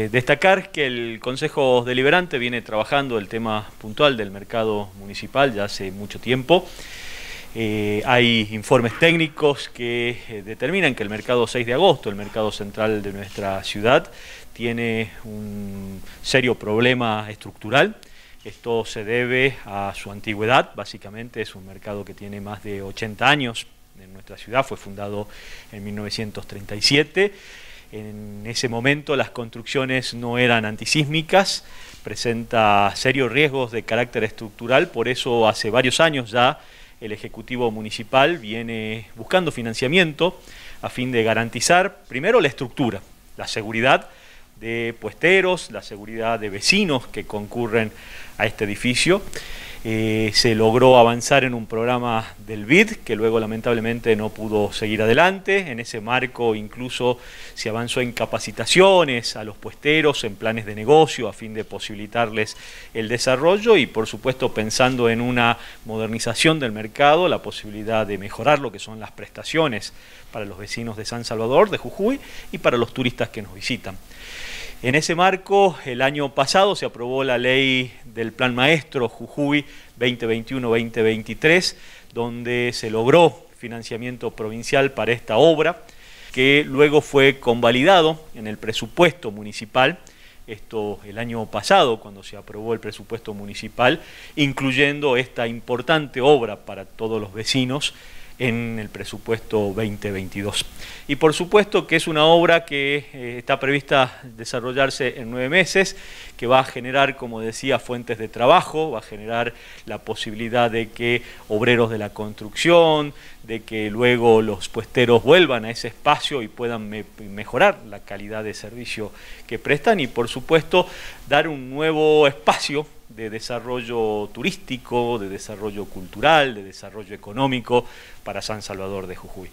Eh, destacar que el Consejo Deliberante viene trabajando el tema puntual del mercado municipal ya hace mucho tiempo. Eh, hay informes técnicos que eh, determinan que el mercado 6 de agosto, el mercado central de nuestra ciudad, tiene un serio problema estructural. Esto se debe a su antigüedad, básicamente es un mercado que tiene más de 80 años en nuestra ciudad, fue fundado en 1937 en ese momento las construcciones no eran antisísmicas, presenta serios riesgos de carácter estructural, por eso hace varios años ya el Ejecutivo Municipal viene buscando financiamiento a fin de garantizar primero la estructura, la seguridad de puesteros, la seguridad de vecinos que concurren a este edificio eh, se logró avanzar en un programa del BID que luego lamentablemente no pudo seguir adelante. En ese marco incluso se avanzó en capacitaciones a los puesteros, en planes de negocio a fin de posibilitarles el desarrollo y por supuesto pensando en una modernización del mercado, la posibilidad de mejorar lo que son las prestaciones para los vecinos de San Salvador, de Jujuy y para los turistas que nos visitan. En ese marco, el año pasado se aprobó la ley del Plan Maestro Jujuy 2021-2023, donde se logró financiamiento provincial para esta obra, que luego fue convalidado en el presupuesto municipal, esto el año pasado, cuando se aprobó el presupuesto municipal, incluyendo esta importante obra para todos los vecinos en el presupuesto 2022. Y por supuesto que es una obra que eh, está prevista desarrollarse en nueve meses, que va a generar, como decía, fuentes de trabajo, va a generar la posibilidad de que obreros de la construcción, de que luego los puesteros vuelvan a ese espacio y puedan mejorar la calidad de servicio que prestan y por supuesto dar un nuevo espacio de desarrollo turístico, de desarrollo cultural, de desarrollo económico para San Salvador de Jujuy.